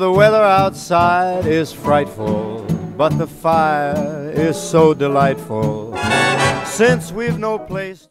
the weather outside is frightful, but the fire is so delightful. Since we've no place